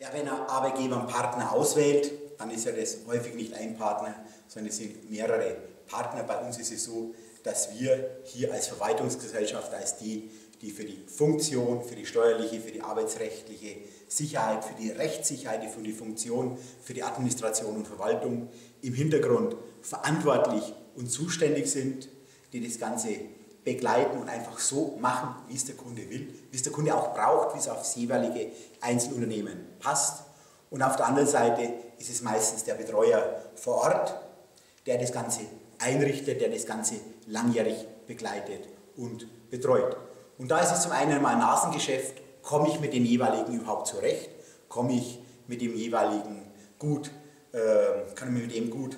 Ja, wenn ein Arbeitgeber einen Partner auswählt, dann ist ja das häufig nicht ein Partner, sondern es sind mehrere Partner. Bei uns ist es so, dass wir hier als Verwaltungsgesellschaft, als die, die für die Funktion, für die steuerliche, für die arbeitsrechtliche Sicherheit, für die Rechtssicherheit, für die Funktion, für die Administration und Verwaltung im Hintergrund verantwortlich und zuständig sind, die das Ganze begleiten und einfach so machen, wie es der Kunde will, wie es der Kunde auch braucht, wie es aufs jeweilige Einzelunternehmen passt. Und auf der anderen Seite ist es meistens der Betreuer vor Ort, der das Ganze einrichtet, der das Ganze langjährig begleitet und betreut. Und da ist es zum einen mal ein Nasengeschäft, komme ich mit dem jeweiligen überhaupt zurecht, komme ich mit dem jeweiligen gut, äh, kann ich mit dem gut,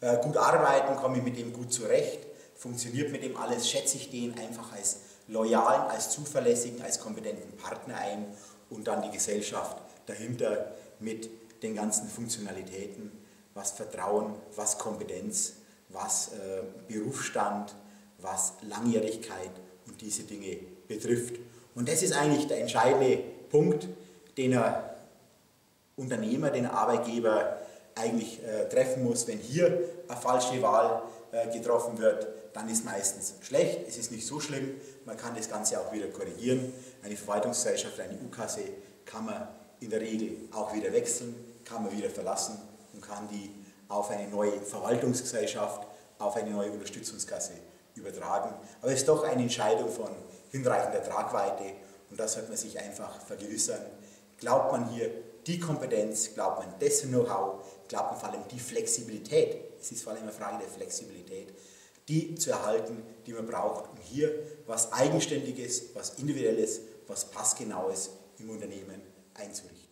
äh, gut arbeiten, komme ich mit dem gut zurecht, funktioniert mit dem alles, schätze ich den einfach als loyalen, als zuverlässigen, als kompetenten Partner ein und dann die Gesellschaft dahinter mit den ganzen Funktionalitäten, was Vertrauen, was Kompetenz, was äh, Berufsstand, was Langjährigkeit und diese Dinge betrifft. Und das ist eigentlich der entscheidende Punkt, den er Unternehmer, den Arbeitgeber eigentlich äh, treffen muss. Wenn hier eine falsche Wahl äh, getroffen wird, dann ist meistens schlecht. Es ist nicht so schlimm, man kann das Ganze auch wieder korrigieren. Eine Verwaltungsgesellschaft, eine U-Kasse kann man in der Regel auch wieder wechseln, kann man wieder verlassen und kann die auf eine neue Verwaltungsgesellschaft, auf eine neue Unterstützungskasse übertragen. Aber es ist doch eine Entscheidung von hinreichender Tragweite und da sollte man sich einfach vergewissern, glaubt man hier die Kompetenz, glaubt man das Know-how, glaubt man vor allem die Flexibilität, es ist vor allem eine Frage der Flexibilität, die zu erhalten, die man braucht, um hier was Eigenständiges, was Individuelles, was Passgenaues im Unternehmen einzurichten.